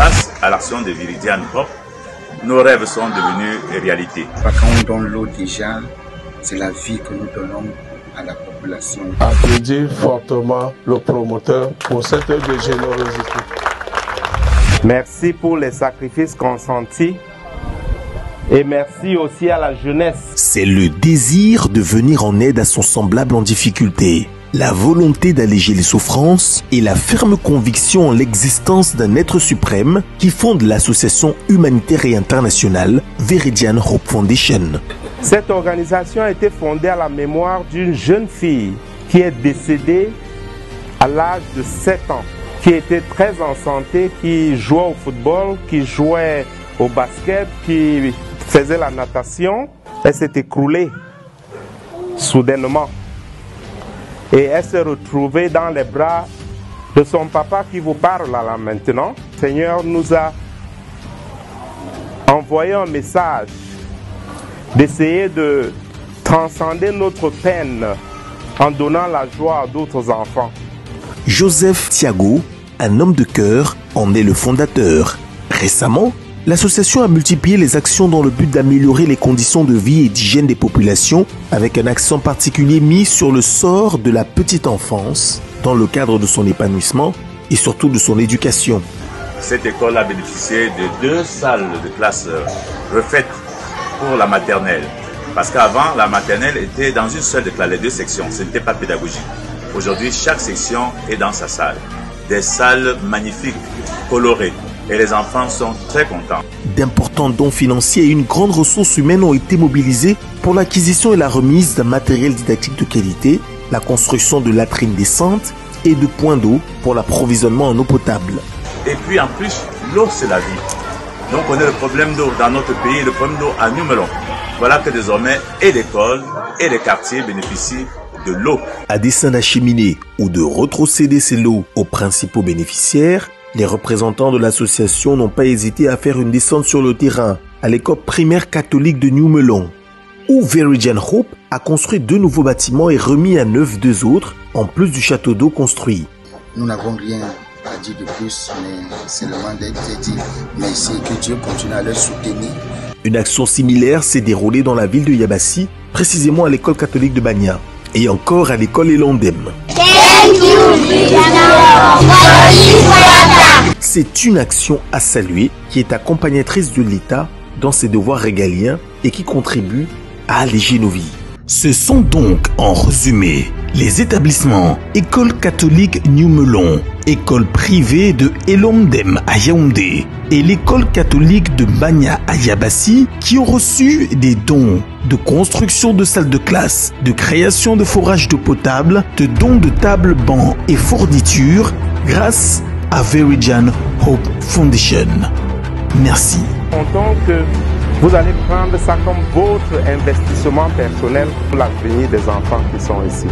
Grâce à l'action de Viridian Hop, nos rêves sont devenus réalité. Quand on donne l'eau déjà, c'est la vie que nous donnons à la population. Applaudis fortement le promoteur pour cette œuvre de générosité. Merci pour les sacrifices consentis et merci aussi à la jeunesse. C'est le désir de venir en aide à son semblable en difficulté, la volonté d'alléger les souffrances et la ferme conviction en l'existence d'un être suprême qui fonde l'association humanitaire et internationale Veridian Hope Foundation. Cette organisation a été fondée à la mémoire d'une jeune fille qui est décédée à l'âge de 7 ans, qui était très en santé, qui jouait au football, qui jouait au basket, qui faisait la natation. Elle s'est écroulée soudainement. Et elle s'est retrouvée dans les bras de son papa qui vous parle là, maintenant. Seigneur nous a envoyé un message d'essayer de transcender notre peine en donnant la joie à d'autres enfants. Joseph Thiago, un homme de cœur, en est le fondateur. Récemment, l'association a multiplié les actions dans le but d'améliorer les conditions de vie et d'hygiène des populations, avec un accent particulier mis sur le sort de la petite enfance dans le cadre de son épanouissement et surtout de son éducation. Cette école a bénéficié de deux salles de classe refaites pour la maternelle. Parce qu'avant, la maternelle était dans une seule de classe, les deux sections. Ce n'était pas pédagogique. Aujourd'hui, chaque section est dans sa salle. Des salles magnifiques, colorées. Et les enfants sont très contents. D'importants dons financiers et une grande ressource humaine ont été mobilisés pour l'acquisition et la remise d'un matériel didactique de qualité, la construction de latrines décentes et de points d'eau pour l'approvisionnement en eau potable. Et puis en plus, l'eau c'est la vie. Donc on a le problème d'eau dans notre pays, le problème d'eau à Numelon. Voilà que désormais et l'école et les quartiers bénéficient de l'eau. À dessein d'acheminer ou de retrocéder ces lots aux principaux bénéficiaires, les représentants de l'association n'ont pas hésité à faire une descente sur le terrain à l'école primaire catholique de New Melon, où Veridian Hope a construit deux nouveaux bâtiments et remis à neuf deux autres, en plus du château d'eau construit. Nous n'avons rien à dire de plus, mais seulement d'être dit merci que Dieu continue à le soutenir. Une action similaire s'est déroulée dans la ville de Yabassi, précisément à l'école catholique de Banya, et encore à l'école Elandem. C'est une action à saluer qui est accompagnatrice de l'État dans ses devoirs régaliens et qui contribue à alléger nos vies. Ce sont donc, en résumé, les établissements École catholique New Melon, École privée de Elomdem à Yaoundé et l'École catholique de Banya à Yabassi qui ont reçu des dons de construction de salles de classe, de création de forages d'eau potable, de dons de tables, bancs et fournitures grâce à Veridian Hope Foundation. Merci. Content que vous allez prendre ça comme votre investissement personnel pour l'avenir des enfants qui sont ici.